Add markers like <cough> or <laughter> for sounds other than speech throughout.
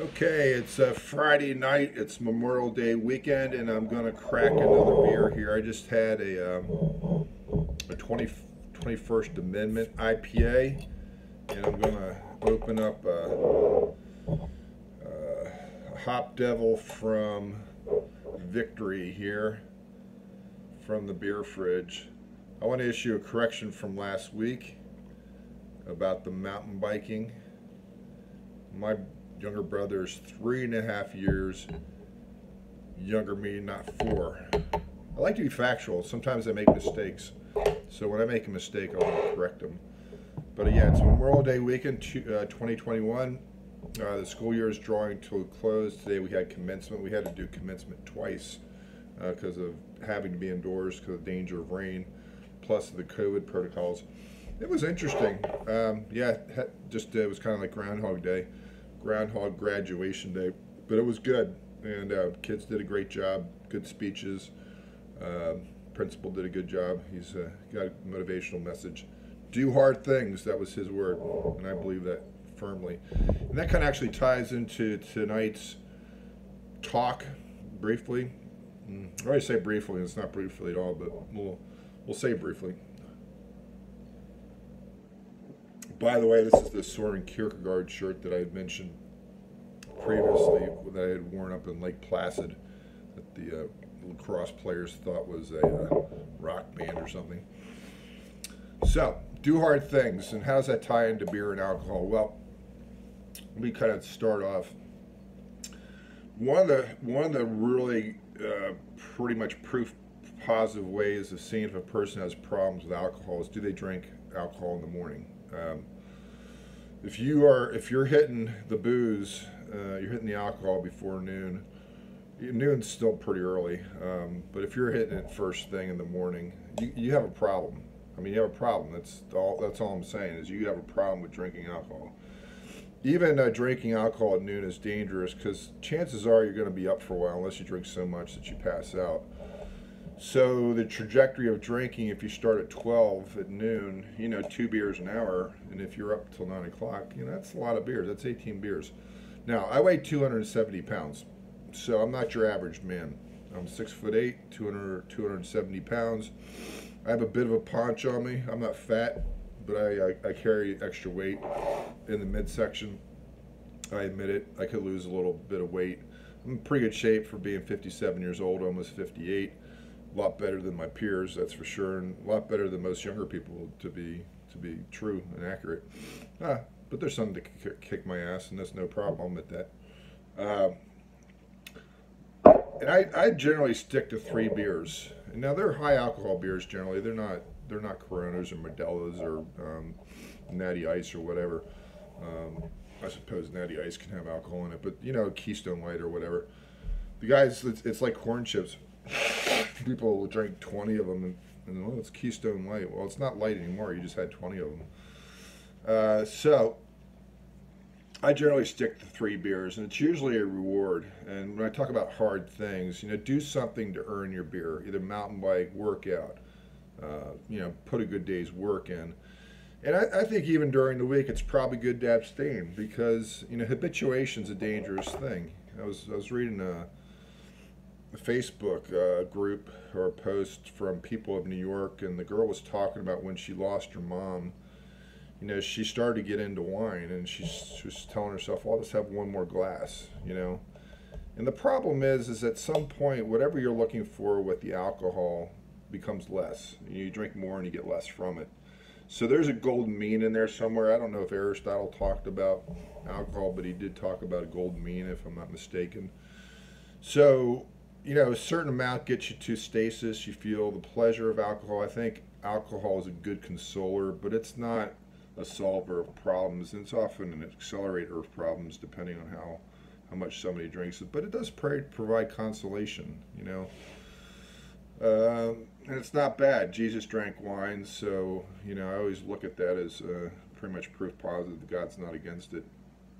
Okay, it's a Friday night. It's Memorial Day weekend, and I'm gonna crack another beer here. I just had a um, a 20, 21st Amendment IPA, and I'm gonna open up a, a Hop Devil from Victory here from the beer fridge. I want to issue a correction from last week about the mountain biking. My younger brother's three and a half years younger me, not four. I like to be factual. Sometimes I make mistakes. So when I make a mistake, I want to correct them. But uh, yeah, it's Memorial Day weekend, uh, 2021. Uh, the school year is drawing to a close. Today we had commencement. We had to do commencement twice because uh, of having to be indoors because of danger of rain, plus the COVID protocols. It was interesting. Um, yeah, just uh, it was kind of like Groundhog Day. Groundhog graduation day, but it was good, and uh, kids did a great job. Good speeches. Uh, principal did a good job. He's uh, got a motivational message. Do hard things. That was his word, and I believe that firmly. And that kind of actually ties into tonight's talk briefly. Mm, I always say briefly, it's not briefly at all, but we'll we'll say briefly. By the way, this is the Soren Kierkegaard shirt that I had mentioned previously that I had worn up in Lake Placid that the uh, lacrosse players thought was a uh, rock band or something. So, do hard things, and how does that tie into beer and alcohol? Well, me kind of start off. One of the one of the really uh, pretty much proof positive ways of seeing if a person has problems with alcohol is do they drink alcohol in the morning? Um, if you are if you're hitting the booze, uh, you're hitting the alcohol before noon. Noon's still pretty early, um, but if you're hitting it first thing in the morning, you, you have a problem. I mean, you have a problem. That's all. That's all I'm saying is you have a problem with drinking alcohol. Even uh, drinking alcohol at noon is dangerous because chances are you're going to be up for a while unless you drink so much that you pass out. So the trajectory of drinking, if you start at 12 at noon, you know, two beers an hour, and if you're up till 9 o'clock, you know, that's a lot of beers. That's 18 beers. Now, I weigh 270 pounds, so I'm not your average man. I'm six foot eight, 200, 270 pounds. I have a bit of a paunch on me. I'm not fat, but I, I, I carry extra weight in the midsection. I admit it. I could lose a little bit of weight. I'm in pretty good shape for being 57 years old, almost 58 a lot better than my peers, that's for sure, and a lot better than most younger people to be to be true and accurate. Ah, but there's something to kick my ass, and that's no problem. I'll admit that. Um, and I, I generally stick to three beers. Now they're high alcohol beers generally. They're not they're not Coronas or Modelo's or um, Natty Ice or whatever. Um, I suppose Natty Ice can have alcohol in it, but you know Keystone Light or whatever. The guys, it's, it's like corn chips people will drink 20 of them and, and oh, it's Keystone Light. Well, it's not light anymore. You just had 20 of them. Uh, so I generally stick to three beers, and it's usually a reward. And when I talk about hard things, you know, do something to earn your beer, either mountain bike, workout, uh, you know, put a good day's work in. And I, I, think even during the week, it's probably good to abstain because you know habituation is a dangerous thing. I was I was reading a Facebook uh, group or post from people of New York, and the girl was talking about when she lost her mom. You know, she started to get into wine, and she's she was telling herself, well, "I'll just have one more glass," you know. And the problem is, is at some point, whatever you're looking for with the alcohol becomes less. You drink more, and you get less from it. So there's a golden mean in there somewhere. I don't know if Aristotle talked about alcohol, but he did talk about a golden mean, if I'm not mistaken. So you know, a certain amount gets you to stasis. You feel the pleasure of alcohol. I think alcohol is a good consoler, but it's not a solver of problems. And it's often an accelerator of problems, depending on how how much somebody drinks it. But it does provide consolation. You know. Um, and it's not bad. Jesus drank wine, so you know I always look at that as uh, pretty much proof positive that God's not against it.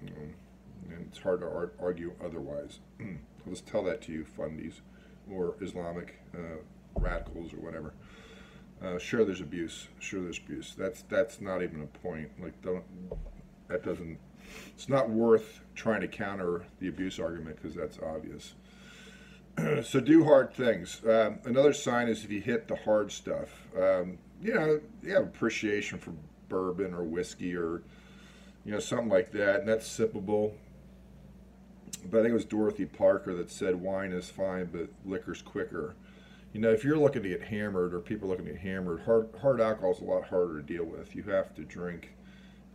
You know, and it's hard to argue otherwise. <clears throat> I'll just tell that to you, fundies or Islamic uh, radicals or whatever. Uh, sure, there's abuse. Sure, there's abuse. That's that's not even a point. Like, don't that doesn't it's not worth trying to counter the abuse argument because that's obvious. <clears throat> so do hard things. Um, another sign is if you hit the hard stuff. Um, you know, you have appreciation for bourbon or whiskey or you know something like that, and that's sippable. But I think it was Dorothy Parker that said wine is fine, but liquor's quicker. You know, if you're looking to get hammered or people looking to get hammered, hard hard alcohol is a lot harder to deal with. You have to drink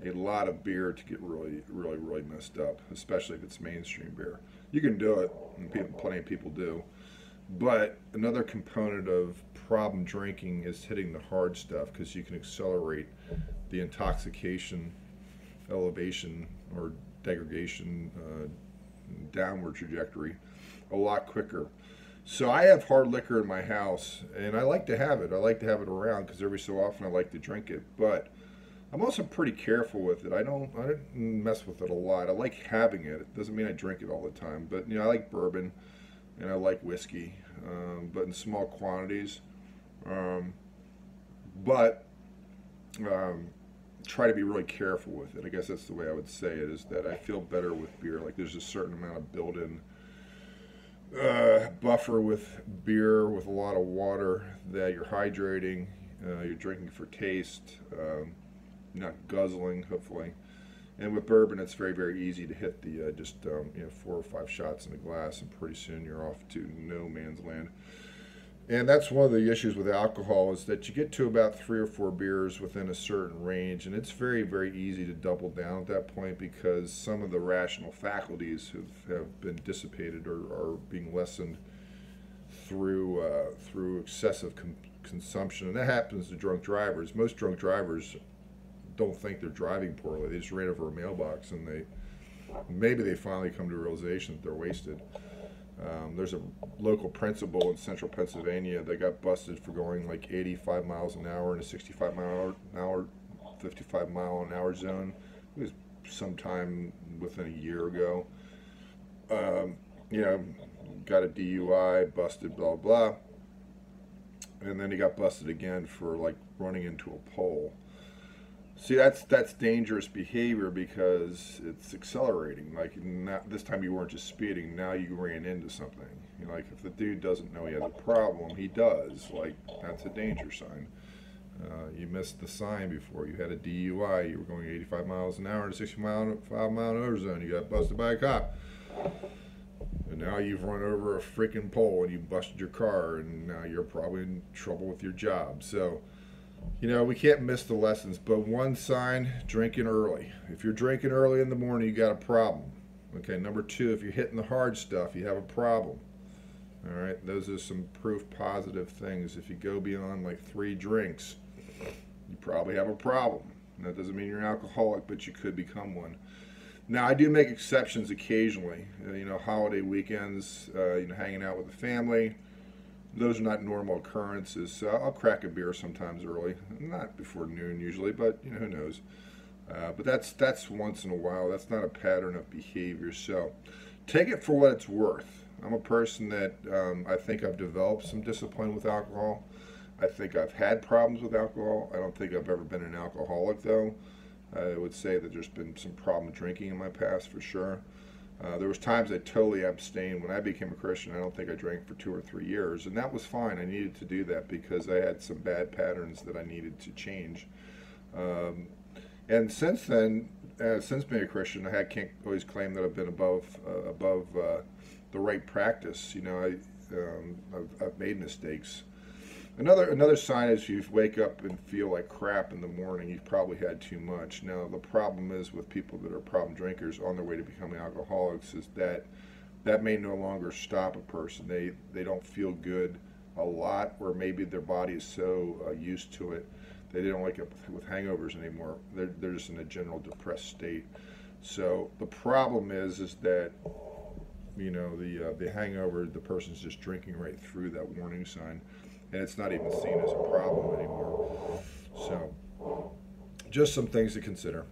a lot of beer to get really, really, really messed up, especially if it's mainstream beer. You can do it, and people, plenty of people do. But another component of problem drinking is hitting the hard stuff because you can accelerate the intoxication, elevation, or degradation, uh, downward trajectory a lot quicker. So I have hard liquor in my house, and I like to have it. I like to have it around because every so often I like to drink it. But I'm also pretty careful with it. I don't I don't mess with it a lot. I like having it. It doesn't mean I drink it all the time, but you know I like bourbon and I like whiskey, um, but in small quantities. Um, but um, try to be really careful with it. I guess that's the way I would say it. Is that I feel better with beer. Like there's a certain amount of built-in uh, buffer with beer with a lot of water that you're hydrating. Uh, you're drinking for taste. Um, not guzzling, hopefully. And with bourbon, it's very, very easy to hit the uh, just um, you know four or five shots in a glass, and pretty soon you're off to no man's land. And that's one of the issues with alcohol is that you get to about three or four beers within a certain range, and it's very, very easy to double down at that point because some of the rational faculties have, have been dissipated or are being lessened through uh, through excessive com- consumption, and that happens to drunk drivers. Most drunk drivers don't think they're driving poorly. They just ran over a mailbox and they maybe they finally come to a realization that they're wasted. Um, there's a local principal in central Pennsylvania that got busted for going like 85 miles an hour in a 65 mile an hour, 55 mile an hour zone. It was sometime within a year ago. Um, you know, got a DUI, busted, blah blah, and then he got busted again for like running into a pole. See, that's that's dangerous behavior because it's accelerating. Like not, this time you weren't just speeding; now you ran into something. You know, like if the dude doesn't know he has a problem, he does. Like that's a danger sign. Uh, you missed the sign before. You had a DUI. You were going 85 miles an hour in a 60 mile, 5 mile an hour zone. You got busted by a cop. And now you've run over a freaking pole and you busted your car, and now you're probably in trouble with your job. So you know, we can't miss the lessons, but one sign drinking early. If you're drinking early in the morning, you got a problem. Okay, number two, if you're hitting the hard stuff, you have a problem. All right, those are some proof positive things. If you go beyond like three drinks, you probably have a problem. that doesn't mean you're an alcoholic, but you could become one. Now, I do make exceptions occasionally. Uh, you know, holiday weekends, uh, you know, hanging out with the family those are not normal occurrences. So I'll crack a beer sometimes early, not before noon usually, but you know who knows. Uh, but that's that's once in a while. That's not a pattern of behavior. So take it for what it's worth. I'm a person that um, I think I've developed some discipline with alcohol. I think I've had problems with alcohol. I don't think I've ever been an alcoholic though. I would say that there's been some problem drinking in my past for sure. Uh, there was times I totally abstained. When I became a Christian, I don't think I drank for two or three years, and that was fine. I needed to do that because I had some bad patterns that I needed to change. Um, and since then, uh, since being a Christian, I can't always claim that I've been above uh, above uh, the right practice. You know, I um, I've, I've made mistakes. Another another sign is you wake up and feel like crap in the morning. You've probably had too much. Now the problem is with people that are problem drinkers on their way to becoming alcoholics is that that may no longer stop a person. They they don't feel good a lot, or maybe their body is so uh, used to it they don't wake up with hangovers anymore. They're they're just in a general depressed state. So the problem is is that you know the uh, the hangover, the person's just drinking right through that warning sign and it's not even seen as a problem anymore. So, just some things to consider.